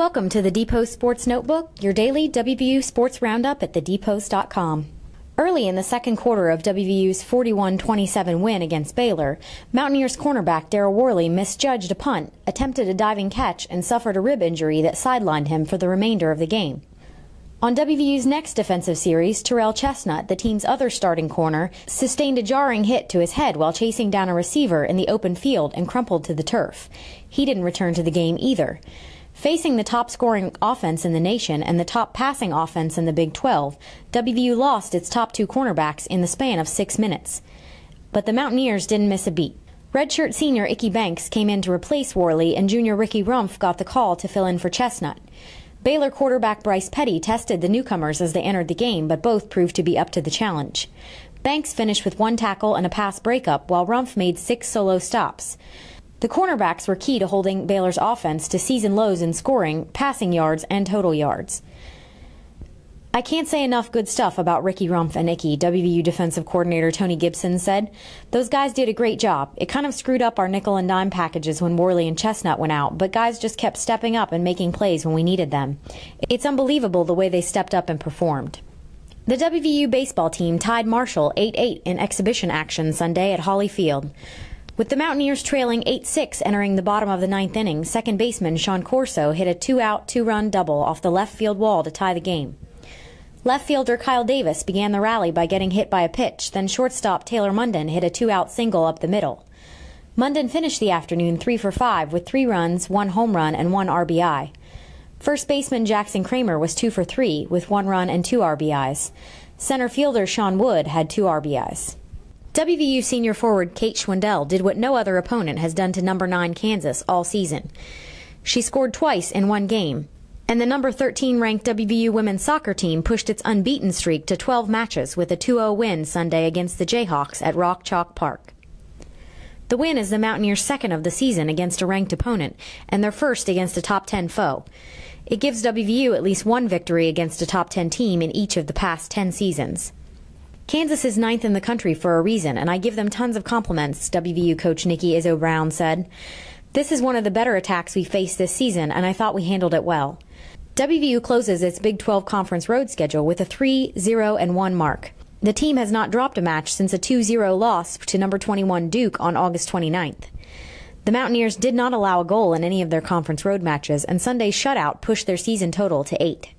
Welcome to the DPost Sports Notebook, your daily WVU sports roundup at thedpost.com. Early in the second quarter of WVU's 41-27 win against Baylor, Mountaineers cornerback Daryl Worley misjudged a punt, attempted a diving catch, and suffered a rib injury that sidelined him for the remainder of the game. On WVU's next defensive series, Terrell Chestnut, the team's other starting corner, sustained a jarring hit to his head while chasing down a receiver in the open field and crumpled to the turf. He didn't return to the game either. Facing the top scoring offense in the nation and the top passing offense in the Big 12, WVU lost its top two cornerbacks in the span of six minutes. But the Mountaineers didn't miss a beat. Redshirt senior Ickey Banks came in to replace Worley, and junior Ricky Rumph got the call to fill in for Chestnut. Baylor quarterback Bryce Petty tested the newcomers as they entered the game, but both proved to be up to the challenge. Banks finished with one tackle and a pass breakup, while Rumph made six solo stops. The cornerbacks were key to holding Baylor's offense to season lows in scoring, passing yards, and total yards. I can't say enough good stuff about Ricky Rumph and Ickey, WVU defensive coordinator Tony Gibson said. Those guys did a great job. It kind of screwed up our nickel and dime packages when Worley and Chestnut went out, but guys just kept stepping up and making plays when we needed them. It's unbelievable the way they stepped up and performed. The WVU baseball team tied Marshall 8-8 in exhibition action Sunday at Hawley Field. With the Mountaineers trailing 8-6 entering the bottom of the ninth inning, second baseman Sean Corso hit a two-out, two-run double off the left field wall to tie the game. Left fielder Kyle Davis began the rally by getting hit by a pitch, then shortstop Taylor Munden hit a two-out single up the middle. Munden finished the afternoon 3 for 5 with 3 runs, 1 home run, and 1 RBI. First baseman Jackson Kramer was 2 for 3 with 1 run and 2 RBIs. Center fielder Sean Wood had 2 RBIs. WVU senior forward Kate Schwindel did what no other opponent has done to number 9 Kansas all season. She scored twice in one game, and the number 13 ranked WVU women's soccer team pushed its unbeaten streak to 12 matches with a 2-0 win Sunday against the Jayhawks at Rock Chalk Park. The win is the Mountaineers' second of the season against a ranked opponent and their first against a top 10 foe. It gives WVU at least one victory against a top 10 team in each of the past 10 seasons. Kansas is ninth in the country for a reason, and I give them tons of compliments, WVU coach Nikki Izzo Brown said. This is one of the better attacks we faced this season, and I thought we handled it well. WVU closes its Big 12 conference road schedule with a 3 0 and 1 mark. The team has not dropped a match since a 2 0 loss to number 21 Duke on August 29th. The Mountaineers did not allow a goal in any of their conference road matches, and Sunday's shutout pushed their season total to eight.